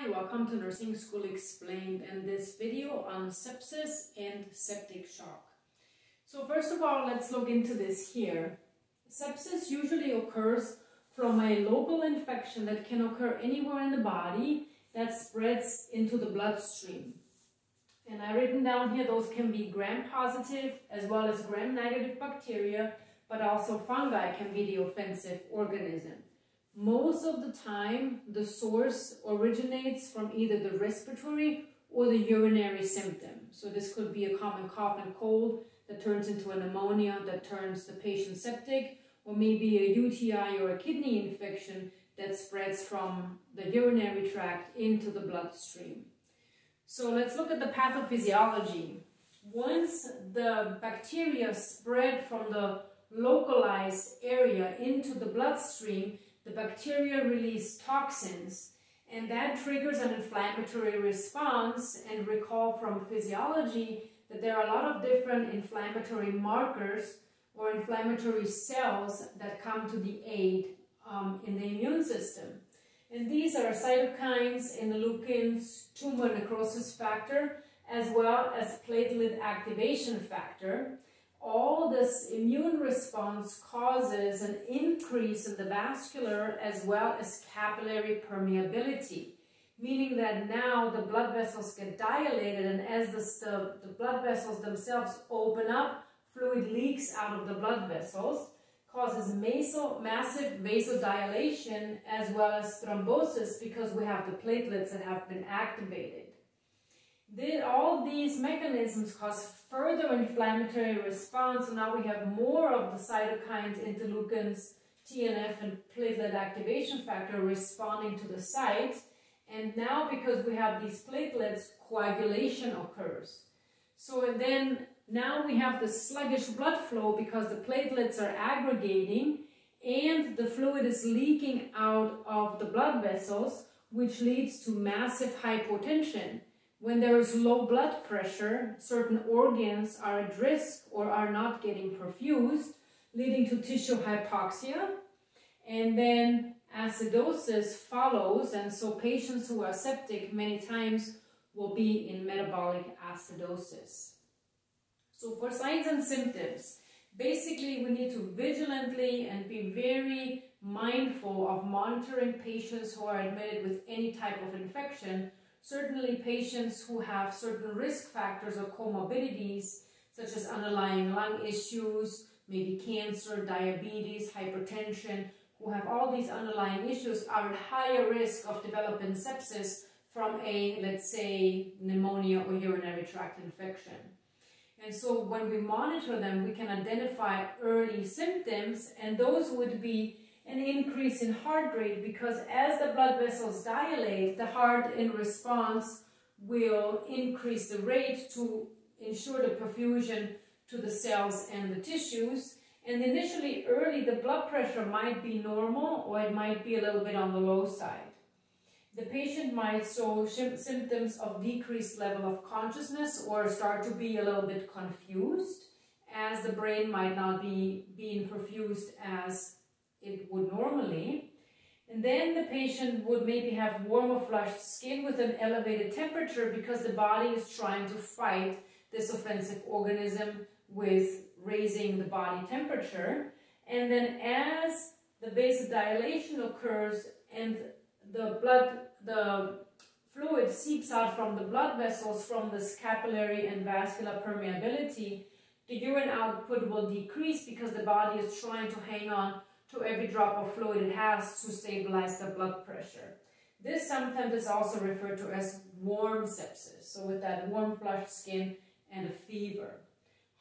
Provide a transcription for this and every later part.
Hi, welcome to Nursing School Explained and this video on sepsis and septic shock. So first of all, let's look into this here. Sepsis usually occurs from a local infection that can occur anywhere in the body that spreads into the bloodstream. And I've written down here those can be gram-positive as well as gram-negative bacteria, but also fungi can be the offensive organism. Most of the time, the source originates from either the respiratory or the urinary symptom. So this could be a common cough and cold that turns into a pneumonia that turns the patient septic, or maybe a UTI or a kidney infection that spreads from the urinary tract into the bloodstream. So let's look at the pathophysiology. Once the bacteria spread from the localized area into the bloodstream, the bacteria release toxins and that triggers an inflammatory response and recall from physiology that there are a lot of different inflammatory markers or inflammatory cells that come to the aid um, in the immune system. And these are cytokines, interleukins, tumor necrosis factor, as well as platelet activation factor all this immune response causes an increase in the vascular as well as capillary permeability, meaning that now the blood vessels get dilated and as the, the, blood vessels themselves open up, fluid leaks out of the blood vessels, causes meso, massive vasodilation as well as thrombosis because we have the platelets that have been activated. Did all these mechanisms cause further inflammatory response, and now we have more of the cytokines, interleukins, TNF, and platelet activation factor responding to the site. And now, because we have these platelets, coagulation occurs. So then, now we have the sluggish blood flow because the platelets are aggregating and the fluid is leaking out of the blood vessels, which leads to massive hypotension. When there is low blood pressure, certain organs are at risk or are not getting perfused, leading to tissue hypoxia. And then acidosis follows, and so patients who are septic many times will be in metabolic acidosis. So for signs and symptoms, basically we need to vigilantly and be very mindful of monitoring patients who are admitted with any type of infection Certainly patients who have certain risk factors or comorbidities, such as underlying lung issues, maybe cancer, diabetes, hypertension, who have all these underlying issues are at higher risk of developing sepsis from a, let's say, pneumonia or urinary tract infection. And so when we monitor them, we can identify early symptoms, and those would be an increase in heart rate because as the blood vessels dilate, the heart in response will increase the rate to ensure the perfusion to the cells and the tissues. And initially early, the blood pressure might be normal or it might be a little bit on the low side. The patient might show symptoms of decreased level of consciousness or start to be a little bit confused as the brain might not be being perfused as it would normally. And then the patient would maybe have warm or flushed skin with an elevated temperature because the body is trying to fight this offensive organism with raising the body temperature. And then as the vasodilation occurs and the blood, the fluid seeps out from the blood vessels from this capillary and vascular permeability, the urine output will decrease because the body is trying to hang on to every drop of fluid it has to stabilize the blood pressure. This sometimes is also referred to as warm sepsis, so with that warm flushed skin and a fever.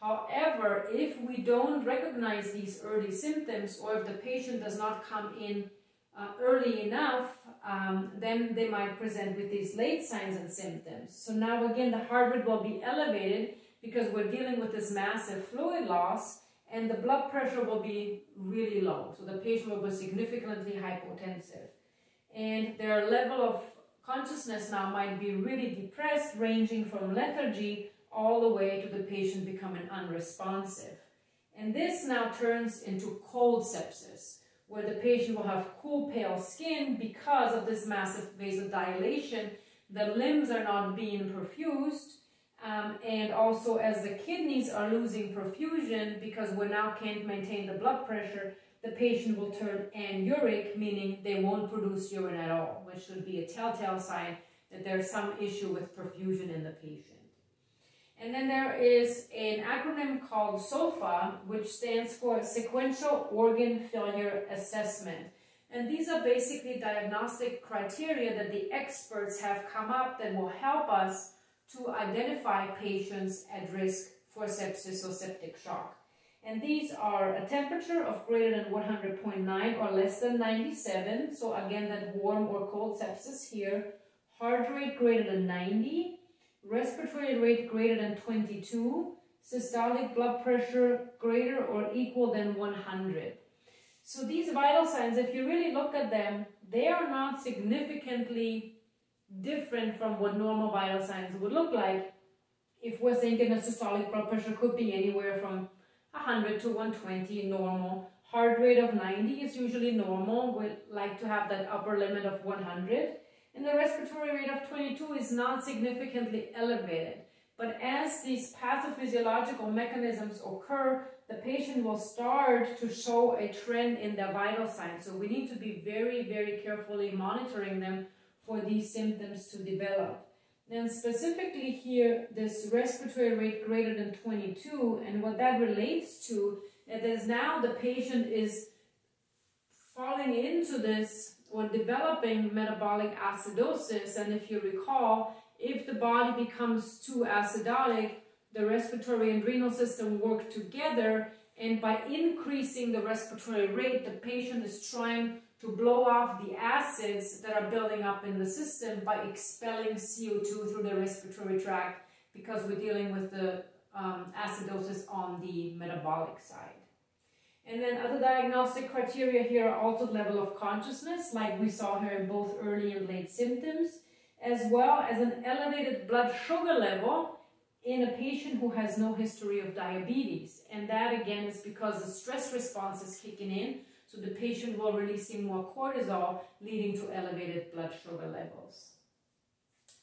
However, if we don't recognize these early symptoms or if the patient does not come in uh, early enough, um, then they might present with these late signs and symptoms. So now again, the heart rate will be elevated because we're dealing with this massive fluid loss and the blood pressure will be really low. So the patient will be significantly hypotensive. And their level of consciousness now might be really depressed, ranging from lethargy all the way to the patient becoming unresponsive. And this now turns into cold sepsis, where the patient will have cool, pale skin because of this massive vasodilation. The limbs are not being perfused, um, and also as the kidneys are losing perfusion because we now can't maintain the blood pressure, the patient will turn anuric, meaning they won't produce urine at all, which should be a telltale sign that there's some issue with perfusion in the patient. And then there is an acronym called SOFA, which stands for Sequential Organ Failure Assessment. And these are basically diagnostic criteria that the experts have come up that will help us to identify patients at risk for sepsis or septic shock. And these are a temperature of greater than 100.9 or less than 97. So again, that warm or cold sepsis here. Heart rate greater than 90 respiratory rate greater than 22, systolic blood pressure greater or equal than 100. So these vital signs, if you really look at them, they are not significantly different from what normal vital signs would look like. If we're thinking a systolic blood pressure could be anywhere from 100 to 120 normal. Heart rate of 90 is usually normal. We like to have that upper limit of 100 and the respiratory rate of 22 is not significantly elevated. But as these pathophysiological mechanisms occur, the patient will start to show a trend in their vital signs. So we need to be very, very carefully monitoring them for these symptoms to develop. Then specifically here, this respiratory rate greater than 22, and what that relates to is now the patient is falling into this or developing metabolic acidosis. And if you recall, if the body becomes too acidotic, the respiratory and renal system work together. And by increasing the respiratory rate, the patient is trying to blow off the acids that are building up in the system by expelling CO2 through the respiratory tract because we're dealing with the um, acidosis on the metabolic side. And then other diagnostic criteria here are altered level of consciousness, like we saw here in both early and late symptoms, as well as an elevated blood sugar level in a patient who has no history of diabetes. And that again is because the stress response is kicking in, so the patient will releasing more cortisol, leading to elevated blood sugar levels.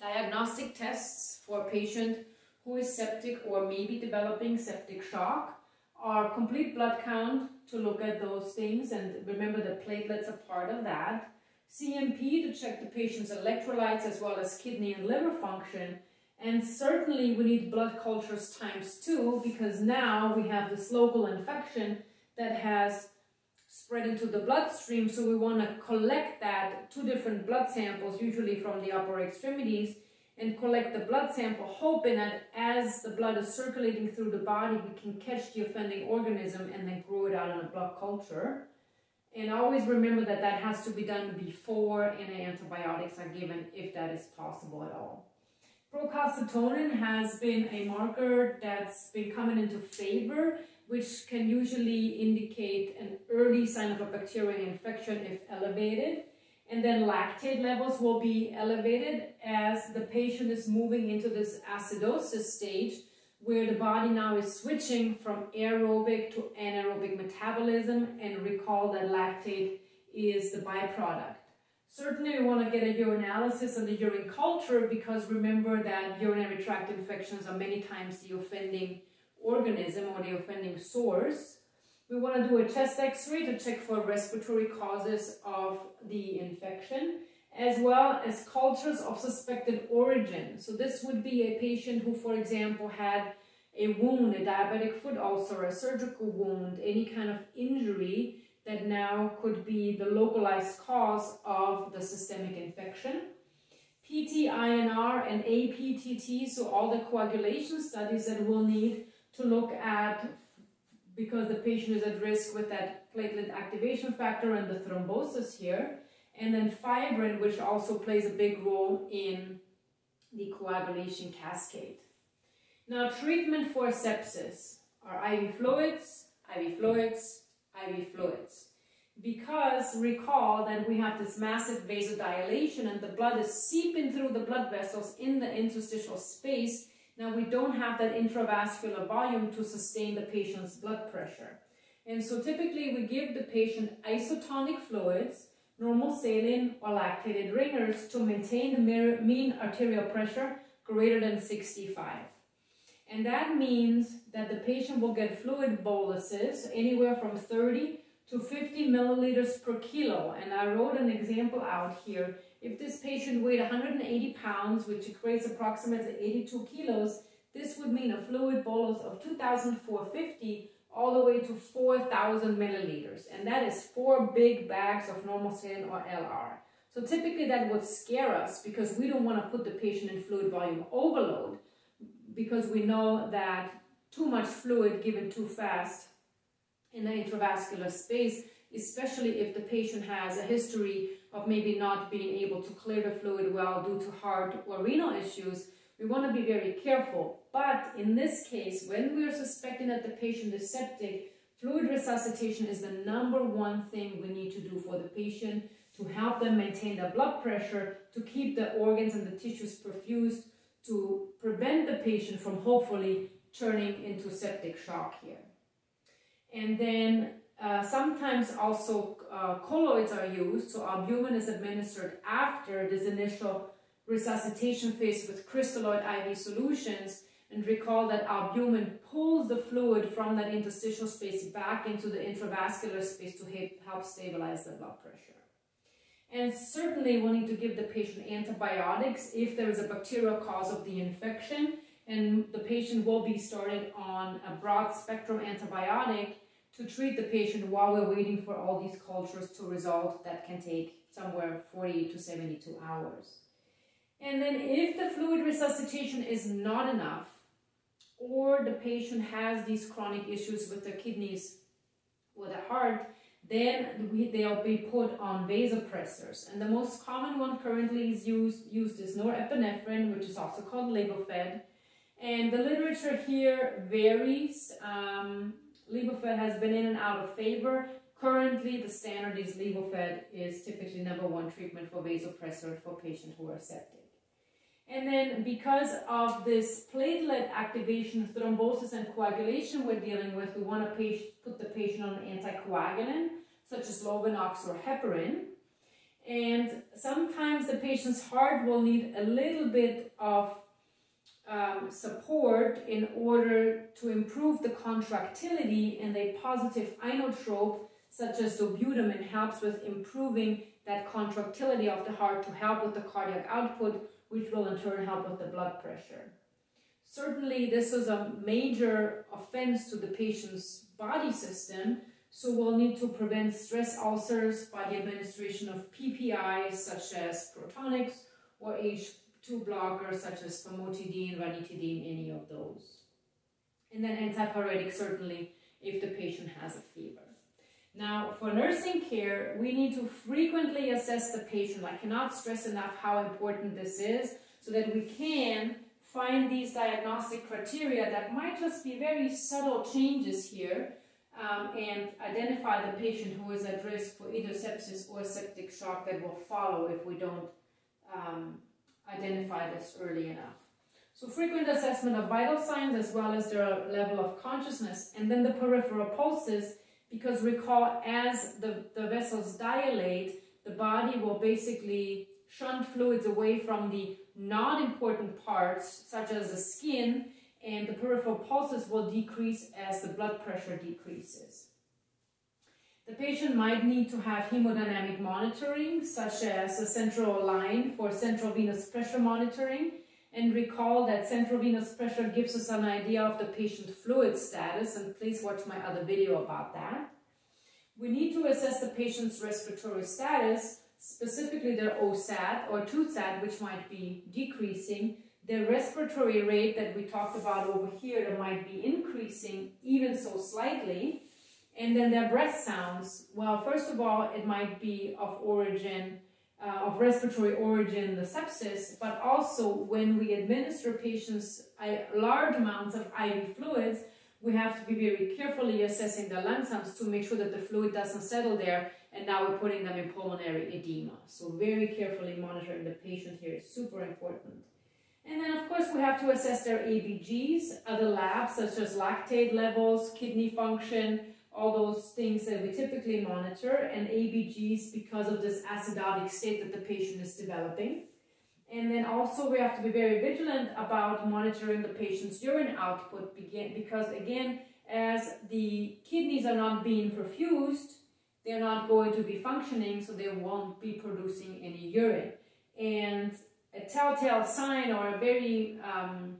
Diagnostic tests for a patient who is septic or maybe developing septic shock are complete blood count to look at those things and remember the platelets are part of that. CMP to check the patient's electrolytes as well as kidney and liver function. And certainly we need blood cultures times two because now we have this local infection that has spread into the bloodstream. So we want to collect that, two different blood samples, usually from the upper extremities, and collect the blood sample, hoping that as the blood is circulating through the body, we can catch the offending organism and then grow it out in a blood culture. And always remember that that has to be done before any antibiotics are given, if that is possible at all. Procalcitonin has been a marker that's been coming into favor, which can usually indicate an early sign of a bacterial infection if elevated. And then lactate levels will be elevated as the patient is moving into this acidosis stage where the body now is switching from aerobic to anaerobic metabolism and recall that lactate is the byproduct. Certainly we want to get a urinalysis and the urine culture because remember that urinary tract infections are many times the offending organism or the offending source. We want to do a chest x-ray to check for respiratory causes of the infection, as well as cultures of suspected origin. So this would be a patient who, for example, had a wound, a diabetic foot ulcer, a surgical wound, any kind of injury that now could be the localized cause of the systemic infection. PT-INR and APTT, so all the coagulation studies that we'll need to look at because the patient is at risk with that platelet activation factor and the thrombosis here. And then fibrin, which also plays a big role in the coagulation cascade. Now, treatment for sepsis are IV fluids, IV fluids, IV fluids. Because recall that we have this massive vasodilation and the blood is seeping through the blood vessels in the interstitial space now we don't have that intravascular volume to sustain the patient's blood pressure. And so typically we give the patient isotonic fluids, normal saline or lactated Ringer's to maintain the mean arterial pressure greater than 65. And that means that the patient will get fluid boluses anywhere from 30 to 50 milliliters per kilo. And I wrote an example out here. If this patient weighed 180 pounds, which equates approximately 82 kilos, this would mean a fluid bolus of 2,450 all the way to 4,000 milliliters. And that is four big bags of normal saline or LR. So typically that would scare us because we don't want to put the patient in fluid volume overload because we know that too much fluid given too fast in the intravascular space, especially if the patient has a history of maybe not being able to clear the fluid well due to heart or renal issues, we want to be very careful. But in this case, when we are suspecting that the patient is septic, fluid resuscitation is the number one thing we need to do for the patient to help them maintain their blood pressure, to keep the organs and the tissues perfused, to prevent the patient from hopefully turning into septic shock here. And then uh, sometimes also uh, colloids are used, so albumin is administered after this initial resuscitation phase with crystalloid IV solutions. And recall that albumin pulls the fluid from that interstitial space back into the intravascular space to help stabilize the blood pressure. And certainly we need to give the patient antibiotics if there is a bacterial cause of the infection. And the patient will be started on a broad spectrum antibiotic to treat the patient while we're waiting for all these cultures to resolve that can take somewhere 40 to 72 hours. And then if the fluid resuscitation is not enough, or the patient has these chronic issues with the kidneys or the heart, then we, they'll be put on vasopressors. And the most common one currently is used, used is norepinephrine, which is also called Levophed. And the literature here varies. Um, Levophed has been in and out of favor. Currently, the standard is Levophed is typically number one treatment for vasopressor for patients who are septic. And then because of this platelet activation, thrombosis, and coagulation we're dealing with, we want to put the patient on an anticoagulant, such as Lovenox or heparin. And sometimes the patient's heart will need a little bit of um, support in order to improve the contractility and a positive inotrope such as dobutamine helps with improving that contractility of the heart to help with the cardiac output which will in turn help with the blood pressure. Certainly this is a major offense to the patient's body system, so we'll need to prevent stress ulcers by the administration of PPIs such as Protonix or H2 blockers such as famotidine, ranitidine, any of those. And then antipyretic certainly if the patient has a fever. Now, for nursing care, we need to frequently assess the patient. I cannot stress enough how important this is so that we can find these diagnostic criteria that might just be very subtle changes here um, and identify the patient who is at risk for either sepsis or septic shock that will follow if we don't um, identify this early enough. So frequent assessment of vital signs as well as their level of consciousness and then the peripheral pulses because recall, as the, the vessels dilate, the body will basically shunt fluids away from the non-important parts, such as the skin, and the peripheral pulses will decrease as the blood pressure decreases. The patient might need to have hemodynamic monitoring, such as a central line for central venous pressure monitoring, and recall that central venous pressure gives us an idea of the patient fluid status, and please watch my other video about that. We need to assess the patient's respiratory status, specifically their OSAT or TOOTSAT, which might be decreasing, their respiratory rate that we talked about over here that might be increasing even so slightly, and then their breath sounds. Well, first of all, it might be of origin uh, of respiratory origin, the sepsis, but also when we administer patients large amounts of IV fluids, we have to be very carefully assessing the lung sounds to make sure that the fluid doesn't settle there and now we're putting them in pulmonary edema. So very carefully monitoring the patient here is super important. And then of course we have to assess their ABGs, other labs such as lactate levels, kidney function, all those things that we typically monitor, and ABGs because of this acidotic state that the patient is developing. And then also we have to be very vigilant about monitoring the patient's urine output because again, as the kidneys are not being perfused, they're not going to be functioning, so they won't be producing any urine. And a telltale sign or a very um,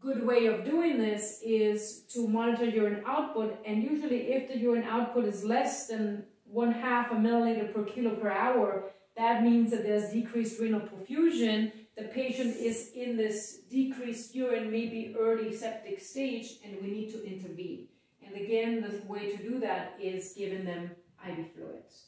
good way of doing this is to monitor urine output and usually if the urine output is less than one half a milliliter per kilo per hour that means that there's decreased renal perfusion. The patient is in this decreased urine maybe early septic stage and we need to intervene. And again the way to do that is giving them IV fluids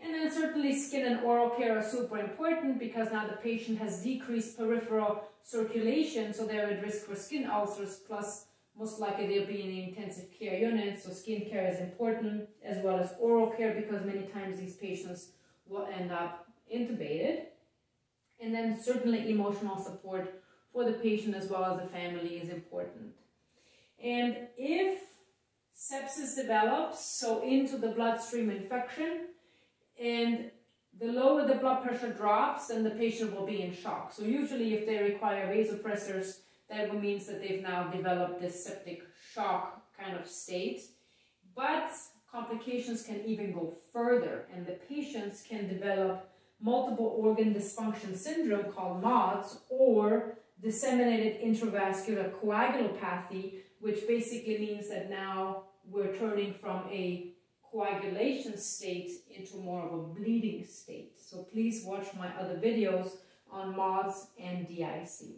and then certainly skin and oral care are super important because now the patient has decreased peripheral circulation, so they're at risk for skin ulcers, plus most likely they'll be in the intensive care unit, so skin care is important, as well as oral care because many times these patients will end up intubated. And then certainly emotional support for the patient as well as the family is important. And if sepsis develops, so into the bloodstream infection, and the lower the blood pressure drops, then the patient will be in shock. So usually if they require vasopressors, that means that they've now developed this septic shock kind of state. But complications can even go further and the patients can develop multiple organ dysfunction syndrome called MODS or disseminated intravascular coagulopathy, which basically means that now we're turning from a coagulation state into more of a bleeding state. So please watch my other videos on MODS and DIC.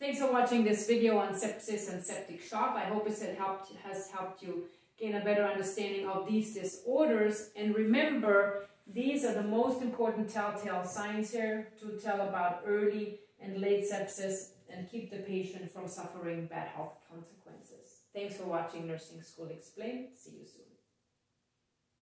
Thanks for watching this video on sepsis and septic shock. I hope it helped, has helped you gain a better understanding of these disorders. And remember, these are the most important telltale signs here to tell about early and late sepsis and keep the patient from suffering bad health consequences. Thanks for watching Nursing School Explained. See you soon.